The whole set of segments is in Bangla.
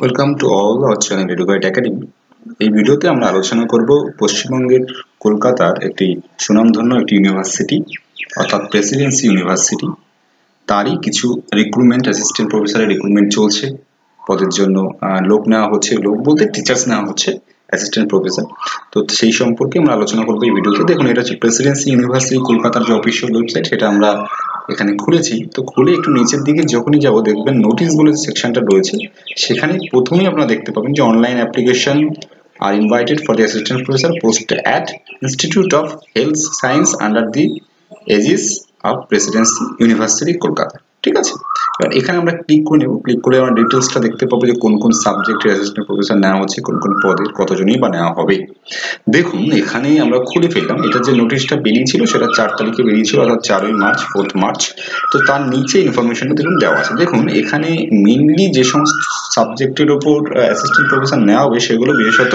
Welcome to all our channel Educate Academy এই ভিডিওতে আমরা আলোচনা করব পশ্চিমবঙ্গের কলকাতার একটি সুনামধন্য একটি ইউনিভার্সিটি অর্থাৎ প্রেসিডেন্সি ইউনিভার্সিটি তারই কিছু রিক্রুটমেন্ট অ্যাসিস্ট্যান্ট প্রফেসরের রিক্রুটমেন্ট চলছে। পদের জন্য লোক নেওয়া হচ্ছে, লোক বলতে টিচার্স নেওয়া হচ্ছে অ্যাসিস্ট্যান্ট প্রফেসর তো সেই সম্পর্কে আমরা আলোচনা করব এই ভিডিওতে। দেখুন, এটা হচ্ছে প্রেসিডেন্সি ইউনিভার্সিটি কলকাতার যে অফিসিয়াল ওয়েবসাইট সেটা আমরা এখানে খুলেছি। তো খুলে একটু নিচের দিকে যখনই যাব, দেখবেন নোটিশ বলে সেকশনটা রয়েছে। সেখানে প্রথমেই আপনারা দেখতে পাবেন যে online application are invited for the assistant professor post at Institute of Health Science under the aegis of Presidency University Kolkata ঠিক আছে? এবার এখানে আমরা ক্লিক করে নেব ক্লিক করে আমরা ডিটেলসটা দেখতে পাবো যে কোন কোন সাবজেক্টের অ্যাসিস্ট্যান্ট প্রফেসর নেওয়া হচ্ছে, কোন কোন পদের কতজনই বা নেওয়া হবে। দেখুন এখানে আমরা খুলে ফেললাম এটা যে নোটিশটা বেরিয়েছিল সেটা চার তারিখে বেরিয়েছিল, অর্থাৎ চারই মার্চ ফোর্থ মার্চ। তো তার নিচে ইনফরমেশনটা দেখুন দেওয়া আছে। দেখুন, এখানে মেনলি যে সমস্ত সাবজেক্টের ওপর অ্যাসিস্ট্যান্ট প্রফেসর নেওয়া হবে সেগুলো বিশেষত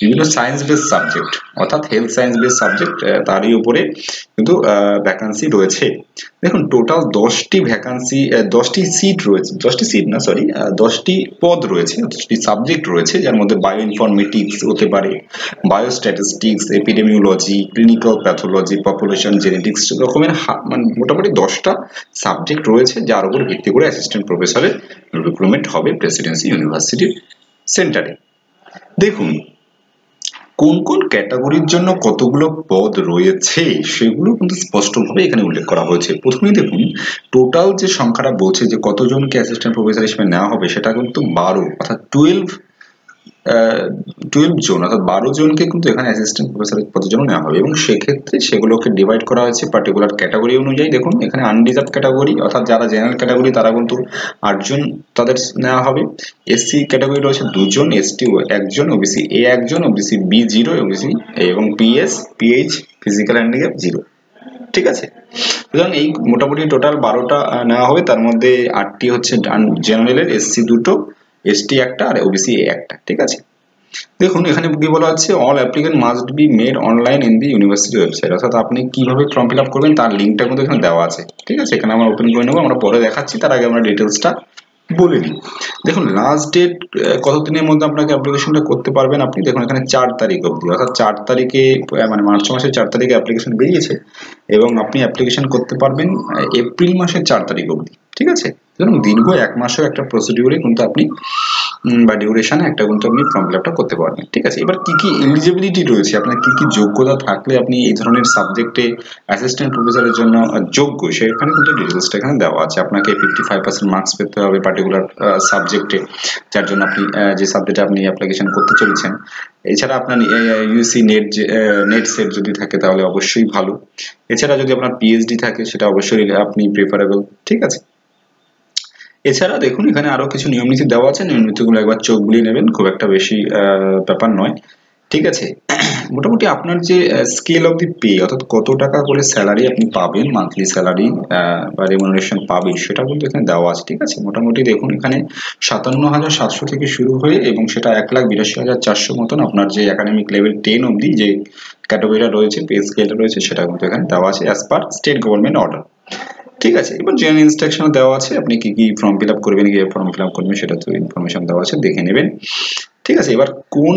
বিভিন্ন সায়েন্স বেস সাবজেক্ট অর্থাৎ হেলথ সায়েন্স বেস সাবজেক্ট তারই উপরে কিন্তু ভ্যাকান্সি রয়েছে। দেখুন টোটাল দশটি ভ্যাকান্সি দশটি সিট রয়েছে, দশটি সিট না সরি দশটি পদ রয়েছে, দশটি সাবজেক্ট রয়েছে, যার মধ্যে বায়ো ইনফরমেটিক্স হতে পারে biostatistics epidemiology clinical pathology population genetics রকমের মানে মোটামুটি দশটা সাবজেক্ট রয়েছে, যার উপর ভিত্তি করে অ্যাসিস্ট্যান্ট প্রফেসরের রিক্রুটমেন্ট হবে প্রেসিডেন্সি ইউনিভার্সিটির সেন্টারে দেখুন, কোন কোন ক্যাটাগরির জন্য কতগুলো পদ রয়েছে, সেগুলো কিন্তু স্পষ্টভাবে এখানে উল্লেখ করা হয়েছে। প্রথমেই দেখুন টোটাল যে সংখ্যাটা বলছে যে কতজনকে অ্যাসিস্ট্যান্ট প্রফেসর হিসেবে নেওয়া হবে, সেটা কিন্তু বারো, অর্থাৎ টুয়েলভ টুয়েলভ জন, অর্থাৎ বারো জনকে কিন্তু এখানে অ্যাসিস্ট্যান্ট প্রফেসরের পদের জন্য নেওয়া হবে এবং সেক্ষেত্রে সেগুলোকে ডিভাইড করা হয়েছে পার্টিকুলার ক্যাটাগরি অনুযায়ী। দেখুন, এখানে আনরিজার্ভ ক্যাটাগরি অর্থাৎ যারা জেনারেল ক্যাটাগরি তারা কিন্তু আটজন তাদের নেওয়া হবে। এসসি ক্যাটাগরি রয়েছে দুজন এসটি একজন ওবিসি এ একজন ওবিসি বি জিরো ওবিসি এবং PS PH physical handicap zero ঠিক আছে? সুতরাং এই মোটামুটি টোটাল বারোটা নেওয়া হবে। তার মধ্যে আটটি হচ্ছে জেনারেলের এসসি দুটো এসটি একটা আর ওবিসি এ একটা, ঠিক আছে? দেখুন, এখানে কি বলা হচ্ছে all applicant must be made online in the university website অর্থাৎ আপনি কীভাবে ফর্ম ফিল আপ করবেন, তার লিঙ্কটা কিন্তু এখানে দেওয়া আছে, ঠিক আছে? এখানে আমরা ওপেন করে নেব, আমরা পরে দেখাচ্ছি, তার আগে আমরা ডিটেলসটা বলে নিই। দেখুন লাস্ট ডেট কত দিনের মধ্যে আপনাকে অ্যাপ্লিকেশনটা করতে পারবেন? আপনি দেখুন, এখানে চার তারিখ অবধি, অর্থাৎ চার তারিখে মানে মার্চ মাসের চার তারিখে অ্যাপ্লিকেশন বেরিয়েছে এবং আপনি অ্যাপ্লিকেশন করতে পারবেন এপ্রিল মাসের চার তারিখ অবধি। ঠিক আছে? ধরুন দীর্ঘ এক মাসেও একটা প্রসিডিউরে কিন্তু আপনি বা ডিউরেশনে একটা কিন্তু আপনি ফর্ম ফিল আপটা করতে পারবেন, ঠিক আছে? এবার কি কি এলিজিবিলিটি রয়েছে? আপনার কি কি যোগ্যতা থাকলে আপনি এই ধরনের সাবজেক্টে অ্যাসিস্ট্যান্ট প্রফেসরের জন্য যোগ্য? সেখানে কিন্তু ডিটেলসটা এখানে দেওয়া আছে। আপনাকে ফিফটি ফাইভ পার্সেন্ট মার্কস পেতে হবে পার্টিকুলার সাবজেক্টে যার জন্য আপনি যে সাবজেক্টে আপনি অ্যাপ্লিকেশন করতে চলেছেন। এছাড়া আপনার ইউসি নেট নেট সেট যদি থাকে তাহলে অবশ্যই ভালো। এছাড়া যদি আপনার পিএইচডি থাকে, সেটা অবশ্যই আপনি প্রেফারেবল ঠিক আছে? এছাড়া দেখুন, এখানে আরও কিছু নিয়ম নীতি দেওয়া আছে। নিয়ম নীতিগুলো একবার চোখ বুলিয়ে নেবেন, খুব একটা বেশি ব্যাপার নয়। ঠিক আছে। মোটামুটি আপনার যে স্কেল অফ দি পে অর্থাৎ কত টাকা করে স্যালারি আপনি পাবেন মান্থলি স্যালারি বা রেমুনারেশন পাবেন, সেটা কিন্তু এখানে দেওয়া আছে। ঠিক আছে? মোটামুটি দেখুন, এখানে সাতান্ন হাজার সাতশো থেকে শুরু হয়ে এবং সেটা এক লাখ বিরাশি হাজার চারশো মতন আপনার যে একাডেমিক লেভেল টেন অবধি যে ক্যাটাগরিটা রয়েছে পে স্কেলটা রয়েছে, সেটা কিন্তু এখানে দেওয়া আছে as per state government order ঠিক আছে এবং জেনারেল ইনস্ট্রাকশন দেওয়া আছে, আপনি কি কি ফর্ম ফিল আপ করবেন, কি ফর্ম ফিল আপ করবেন, সেটা তো ইনফরমেশন দেওয়া আছে, দেখে নেবেন। ঠিক আছে, এবার কোন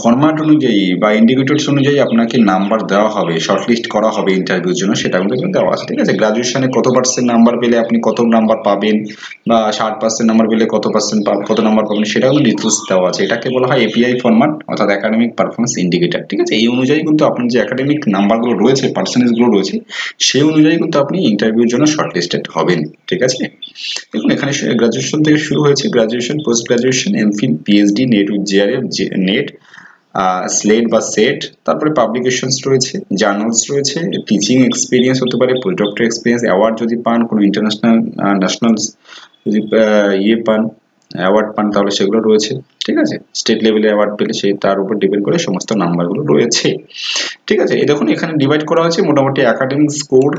ফরম্যাট অনুযায়ী বা ইন্ডিকেটরস অনুযায়ী আপনাকে নাম্বার দেওয়া হবে শর্টলিস্ট করা হবে ইন্টারভিউর জন্য, সেটা কিন্তু দেওয়া আছে, ঠিক আছে? গ্রাজুয়েশনে কত পার্সেন্ট নাম্বার পেলে আপনি কত নাম্বার পাবেন বা ষাট পার্সেন্ট নাম্বার পেলে কত পার্সেন্ট কত নাম্বার পাবেন সেটাও ডিটেলস দেওয়া আছে। এটাকে বলা হয় এপিআই ফরম্যাট অর্থাৎ একাডেমিক পারফরমেন্স ইন্ডিকেটার ঠিক আছে? এই অনুযায়ী কিন্তু আপনার যে একাডেমিক নাম্বারগুলো রয়েছে পার্সেন্টেজগুলো রয়েছে, সেই অনুযায়ী কিন্তু আপনি ইন্টারভিউর জন্য শর্টলিস্টেড হবেন, ঠিক আছে? দেখুন, এখানে গ্রাজুয়েশন থেকে শুরু হয়েছে graduation post graduation MPhil PhD NET with JRF NET SLET বা সেট তারপরে পাবলিকেশনস রয়েছে জার্নালস রয়েছে টিচিং এক্সপিরিয়েন্স হতে পারে ডক্টর এক্সপিরিয়েন্স অ্যাওয়ার্ড যদি পান, কোনো ইন্টারন্যাশনাল ন্যাশনালস যদি ইয়ে পান অ্যাওয়ার্ড পান তাহলে সেগুলো রয়েছে, ঠিক আছে? স্টেট লেভেলে অ্যাওয়ার্ড পেলে সেই, তার উপর ডিপেন্ড করে সমস্ত নাম্বারগুলো রয়েছে। ঠিক আছে? এই দেখুন, এখানে ডিভাইড করা হয়েছে, মোটামুটি একাডেমিক স্কোর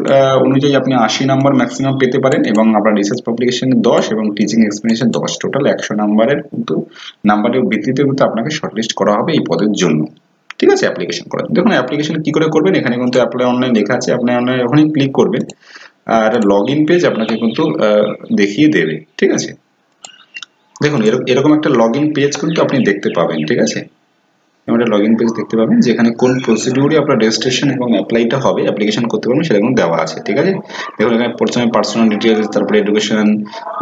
অনুযায়ী আপনি আশি নাম্বার ম্যাক্সিমাম পেতে পারেন এবং আপনার রিসার্চ পাবলিকেশনে দশ এবং টিচিং এক্সপিরিয়েন্সে দশ। টোটাল একশো নাম্বারের কিন্তু, নাম্বারের ভিত্তিতে কিন্তু আপনাকে শর্টলিস্ট করা হবে এই পদের জন্য। ঠিক আছে? অ্যাপ্লিকেশন করার দেখুন অ্যাপ্লিকেশন কি করে করবেন? এখানে কিন্তু অ্যাপ্লাই অনলাইন লেখা আছে, আপনি অনলাইন ওখানেই ক্লিক করবেন। আর লগ ইন পেজ আপনাকে কিন্তু দেখিয়ে দেবে। ঠিক আছে? দেখুন এরকম একটা লগ ইন পেজ কিন্তু আপনি দেখতে পাবেন, ঠিক আছে? আমরা লগ ইন পেজ দেখতে পাবেন, যেখানে কোন প্রসিডিউরে আপনার রেজিস্ট্রেশন এবং অ্যাপ্লাইটা হবে অ্যাপ্লিকেশন করতে পারবেন, সেটা কিন্তু দেওয়া আছে, ঠিক আছে? দেখুন, এখানে প্রথমে পার্সোনাল ডিটেলস তারপরে education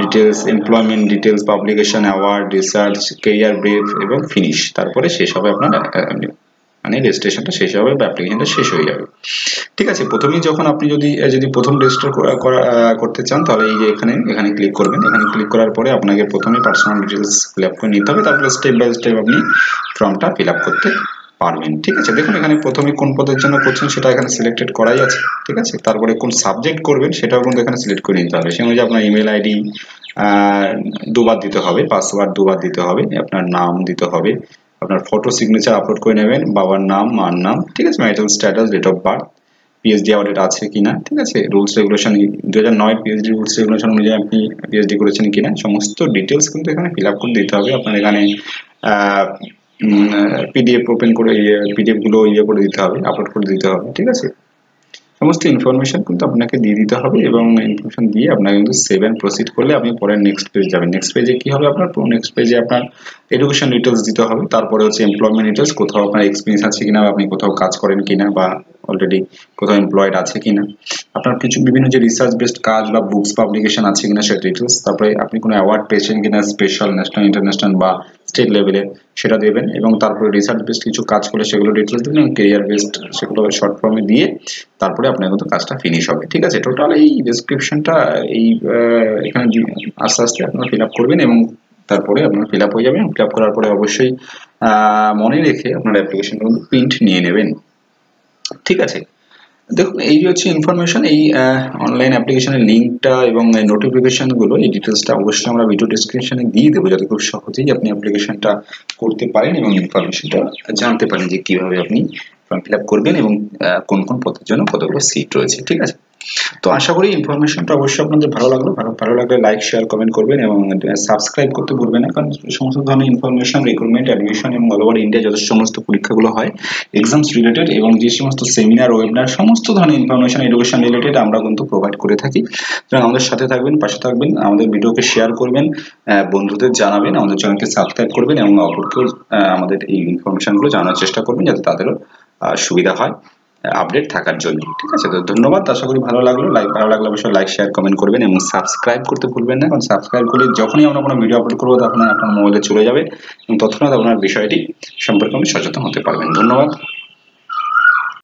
details employment details publication award research career brief এবং ফিনিশ তারপরে শেষ হবে আপনার মানে রেজিস্ট্রেশনটা শেষ হবে বা অ্যাপ্লিকেশনটা শেষ হয়ে যাবে। ঠিক আছে, প্রথমেই যখন আপনি যদি যদি প্রথম রেজিস্টার করতে চান, তাহলে এই যে এখানে এখানে ক্লিক করবেন। এখানে ক্লিক করার পরে আপনাকে প্রথমে পার্সোনাল ডিটেলস ফিল আপ করে নিতে হবে। তারপরে স্টেপ বাই স্টেপ আপনি ফর্মটা ফিল আপ করতে পারবেন। ঠিক আছে, দেখুন এখানে প্রথমে কোন পদের জন্য করছেন সেটা এখানে সিলেক্টেড করাই আছে। ঠিক আছে, তারপরে কোন সাবজেক্ট করবেন, সেটাও কিন্তু এখানে সিলেক্ট করে নিতে হবে। সে অনুযায়ী আপনার ইমেল আইডি দুবার দিতে হবে পাসওয়ার্ড দুবার দিতে হবে, আপনার নাম দিতে হবে আপনার ফটো সিগনেচার আপলোড করে নেবেন, বাবার নাম, মার নাম, ঠিক আছে? Marital status date of birth PhD audit আছে কিনা, ঠিক আছে? রুলস রেগুলেশন দু হাজার নয় পিএইচডি রুলস রেগুলেশন অনুযায়ী আপনি পিএইচডি করেছেন কিনা, সমস্ত ডিটেলস কিন্তু এখানে ফিল আপ করে দিতে হবে। আপনার এখানে পিডিএফ ওপেন করে পিডিএফগুলো ইয়ে করে দিতে হবে আপলোড করে দিতে হবে, ঠিক আছে? সমস্ত ইনফরমেশন কিন্তু আপনাকে দিয়ে দিতে হবে এবং ইনফরমেশন দিয়ে আপনাকে কিন্তু সেভ অ্যান্ড প্রসিড করলে আপনি পরে নেক্সট পেজ যাবেন। নেক্সট পেজে কি হবে আপনার? নেক্সট পেজে আপনার এডুকেশন ডিটেলস দিতে হবে। তারপরে হচ্ছে এমপ্লয়মেন্ট ডিটেলস কোথাও আপনার এক্সপিরিয়েন্স আছে কিনা আপনি কোথাও কাজ করেন কিনা বা অলরেডি কোথাও এমপ্লয়েড আছে কিনা। আপনার কিছু বিভিন্ন যে রিসার্চ বেসড কাজ বা বুকস পাবলিকেশন আছে কিনা সেটা ডিটেলস তারপরে আপনি কোনো অ্যাওয়ার্ড পেয়েছেন কিনা স্পেশাল ন্যাশনাল ইন্টারন্যাশনাল বা স্টেট লেভেলে সেটা দেবেন এবং তারপরে রিসার্চ বেসড কিছু কাজ করলে সেগুলো ডিটেলস দেবেন এবং কেরিয়ার বেসড সেগুলো শর্ট ফর্মে দিয়ে তারপরে আপনার কিন্তু কাজটা ফিনিশ হবে। ঠিক আছে? টোটাল এই ডেসক্রিপশনটা এই এখানে আস্তে আস্তে আপনারা ফিল আপ করবেন এবং তারপরে আপনার ফিল আপ হয়ে যাবে। ফিল আপ করার পরে অবশ্যই মনে রেখে আপনার অ্যাপ্লিকেশনটা কিন্তু প্রিন্ট নিয়ে নেবেন। ঠিক আছে? দেখুন, এই হচ্ছে ইনফরমেশন এই অনলাইন অ্যাপ্লিকেশনের লিঙ্কটা এবং নোটিফিকেশনগুলো এই ডিটেলসটা অবশ্যই আমরা ভিডিও ডিসক্রিপশনে দিয়ে দেবো যাতে খুব সহজেই আপনি অ্যাপ্লিকেশনটা করতে পারেন এবং ইনফরমেশনটা জানতে পারেন যে কীভাবে আপনি ফর্ম ফিল আপ করবেন এবং কোন কোন পদের জন্য কতগুলো সিট রয়েছে, ঠিক আছে? তো আশা করি ইনফরমেশনটা অবশ্যই আপনাদের ভালো লাগল। ভালো ভালো লাগলে লাইক শেয়ার কমেন্ট করবেন এবং সাবস্ক্রাইব করতে ভুলবেন না। কারণ সমস্ত ধরনের ইনফরমেশন রিক্রুটমেন্ট অ্যাডমিশন এবং অল ওভার ইন্ডিয়া যত সমস্ত পরীক্ষাগুলো হয়। এক্সামস রিলেটেড এবং যে সমস্ত সেমিনার ওয়েবিনার সমস্ত ধরনের ইনফরমেশন এডুকেশন রিলেটেড আমরা কিন্তু প্রোভাইড করে থাকি। সুতরাং আমাদের সাথে থাকবেন, পাশে থাকবেন, আমাদের ভিডিওকে শেয়ার করবেন বন্ধুদের জানাবেন, আমাদের চ্যানেলকে সাবস্ক্রাইব করবেন এবং অপরকেও আমাদের এই ইনফরমেশনগুলো জানার চেষ্টা করবেন যাতে তাদেরও সুবিধা হয়। আপডেট থাকার জন্য, ঠিক আছে? তো ধন্যবাদ, আশা করি ভালো লাগল। লাইক ভালো লাগলে অবশ্যই লাইক শেয়ার কমেন্ট করবেন এবং সাবস্ক্রাইব করতে ভুলবেন না। কারণ সাবস্ক্রাইব করলে যখনই আমরা কোনো ভিডিও আপলোড করব তখন আপনার মোবাইলে চলে যাবে এবং তৎক্ষণাৎ আপনার বিষয়টি সম্পর্কে আপনি সচেতন হতে পারবেন। ধন্যবাদ।